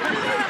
Yeah.